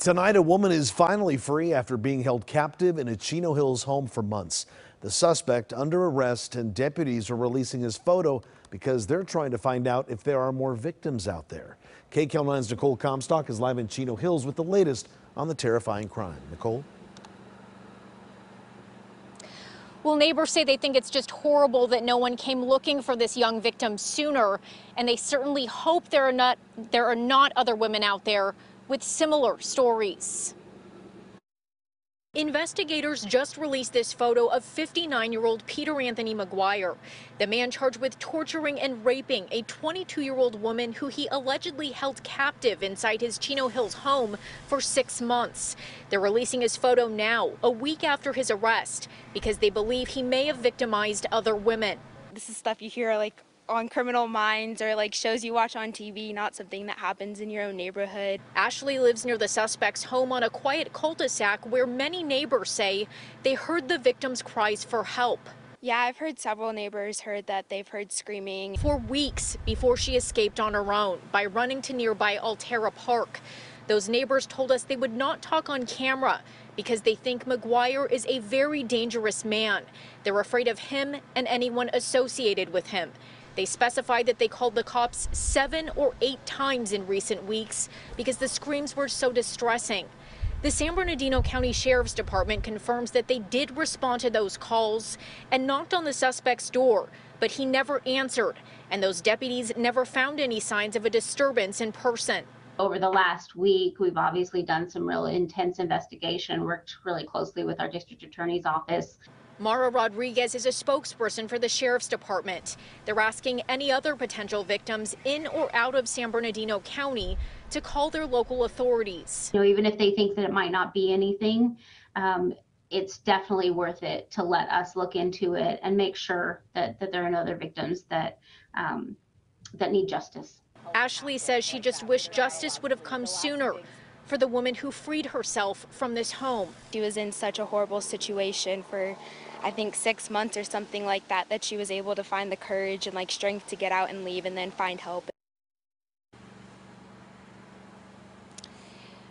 Tonight, a woman is finally free after being held captive in a Chino Hills home for months. The suspect under arrest and deputies are releasing his photo because they're trying to find out if there are more victims out there. KCAL 9's Nicole Comstock is live in Chino Hills with the latest on the terrifying crime. Nicole? Well, neighbors say they think it's just horrible that no one came looking for this young victim sooner, and they certainly hope there are not there are not other women out there with similar stories. Investigators just released this photo of 59-year-old Peter Anthony Maguire, the man charged with torturing and raping a 22-year-old woman who he allegedly held captive inside his Chino Hills home for six months. They're releasing his photo now, a week after his arrest, because they believe he may have victimized other women. This is stuff you hear like on criminal minds or like shows you watch on TV, not something that happens in your own neighborhood. Ashley lives near the suspect's home on a quiet cul-de-sac where many neighbors say they heard the victim's cries for help. Yeah, I've heard several neighbors heard that they've heard screaming. For weeks before she escaped on her own by running to nearby Alterra Park. Those neighbors told us they would not talk on camera because they think Maguire is a very dangerous man. They're afraid of him and anyone associated with him. They specified that they called the cops seven or eight times in recent weeks because the screams were so distressing. The San Bernardino County Sheriff's Department confirms that they did respond to those calls and knocked on the suspect's door, but he never answered, and those deputies never found any signs of a disturbance in person. Over the last week, we've obviously done some real intense investigation, worked really closely with our district attorney's office. Mara Rodriguez is a spokesperson for the Sheriff's Department. They're asking any other potential victims in or out of San Bernardino County to call their local authorities. You know, even if they think that it might not be anything, um, it's definitely worth it to let us look into it and make sure that, that there are no other victims that um, that need justice. Ashley says she just wished justice would have come sooner for the woman who freed herself from this home. She was in such a horrible situation for I think six months or something like that, that she was able to find the courage and like strength to get out and leave and then find help.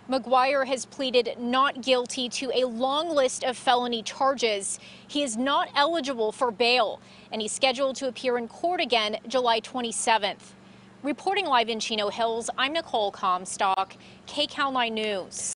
Maguire has pleaded not guilty to a long list of felony charges. He is not eligible for bail, and he's scheduled to appear in court again July 27th. Reporting live in Chino Hills, I'm Nicole Comstock, KCAL 9 News.